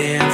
Yeah.